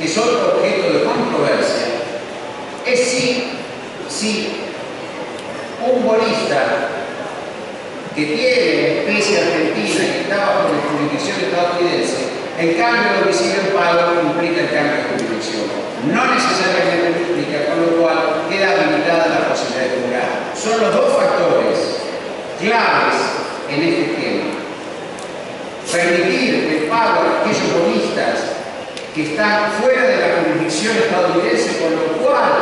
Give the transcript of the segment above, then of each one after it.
que son objeto de controversia es si, si un bolista que tiene especie argentina y que está bajo la jurisdicción estadounidense, el cambio de domicilio en pago implica el cambio de jurisdicción. No necesariamente implica, con lo cual queda habilitada la posibilidad de cobrar. Son los dos factores claves en este tema. Permitir el pago a aquellos bonistas que están fuera de la jurisdicción estadounidense, con lo cual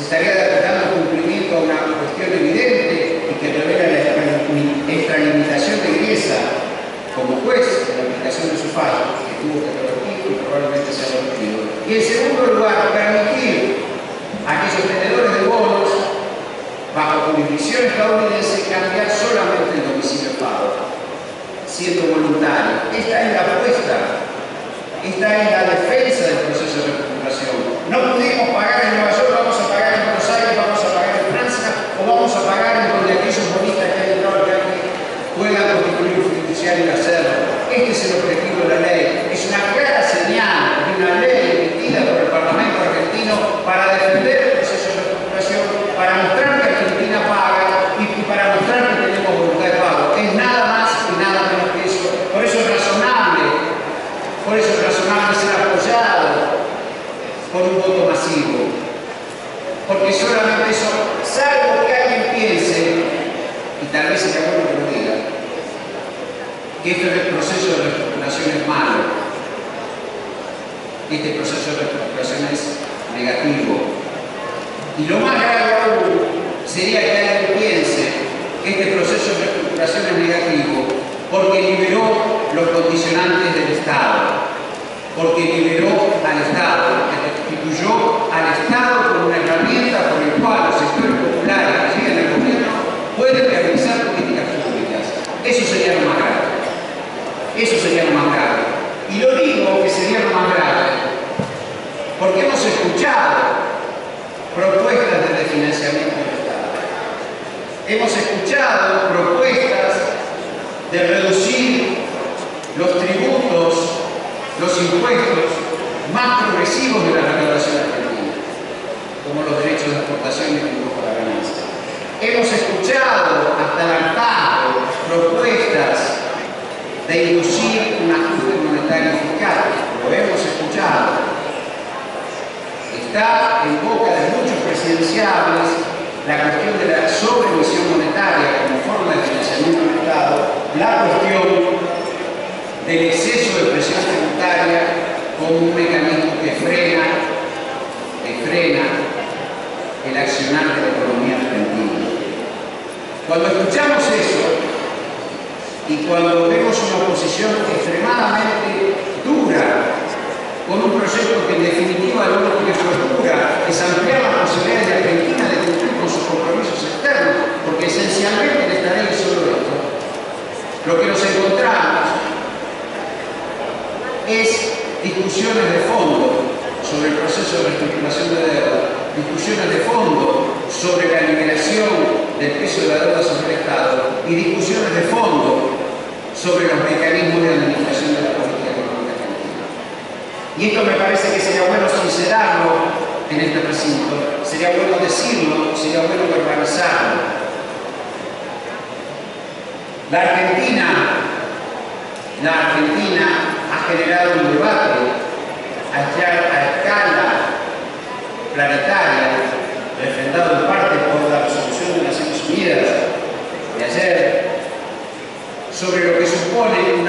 se estaría dando cumplimiento a una cuestión evidente y que revela la extralimitación de Griesa como juez en la aplicación de su fallo, que tuvo que revertir y probablemente se ha. Y en segundo lugar, permitir a aquellos tenedores de bonos bajo jurisdicción estadounidense cambiar solamente el domicilio pago, siendo voluntario. Esta es la apuesta, esta es la defensa del proceso de recuperación. No pudimos pagar en Nueva York, vamos a pagar en Buenos Aires, vamos a pagar en Francia, o vamos a pagar en donde aquellos bonistas que han entrado que puedan constituir un fiduciario y hacerlo. Este es el objetivo de la ley. Es una clara señal de una ley emitida por el Parlamento argentino para defender el proceso de recuperación, para mostrar que Argentina paga y, y para mostrar que tenemos voluntad de pago. Es nada más y nada menos que eso. Por eso es razonable, por eso es razonable ser apoyado por un voto masivo. Porque solamente eso, salvo que alguien piense, y tal vez sería bueno que lo diga, que este proceso de reestructuración es malo, este proceso de reestructuración es negativo. Y lo más grave aún sería que alguien piense que este proceso de reestructuración es negativo porque liberó los condicionantes del Estado, porque liberó al Estado, que constituyó al Estado como una herramienta por la cual los sectores populares que siguen el gobierno pueden realizar políticas públicas. Eso sería lo más grave. Eso sería lo más grave. Y lo digo que sería lo más grave porque hemos escuchado propuestas de financiamiento del Estado. Hemos escuchado propuestas de reducir los tributos, los impuestos más progresivos de la recaudación argentina, como los derechos de exportación y el impuesto a la ganancia. Hemos escuchado hasta el propuestas de inducir un ajuste monetario fiscal, lo hemos escuchado. Está en boca de muchos presidenciables la cuestión de la sobreemisión monetaria como forma de financiamiento del Estado, la cuestión del exceso de presión tributaria como un mecanismo que frena, que frena el accionar de la economía argentina. Cuando escuchamos eso y cuando vemos una oposición extremadamente dura con un proyecto que en definitiva lo único que procura es ampliar las posibilidades de Argentina de cumplir con sus compromisos externos, porque esencialmente en esta ley solo esto. Lo que nos encontramos es discusiones de fondo sobre el proceso de reestructuración de deuda, discusiones de fondo sobre la liberación del peso de la deuda sobre el Estado y discusiones de fondo sobre los mecanismos de administración de la política económica. Y esto me parece que sería bueno sincerarlo en este recinto, sería bueno decirlo, sería bueno verbalizarlo. La Argentina, la Argentina ha generado un debate a escala planetaria, refrendado en parte por la resolución de las Naciones Unidas de ayer, sobre lo que supone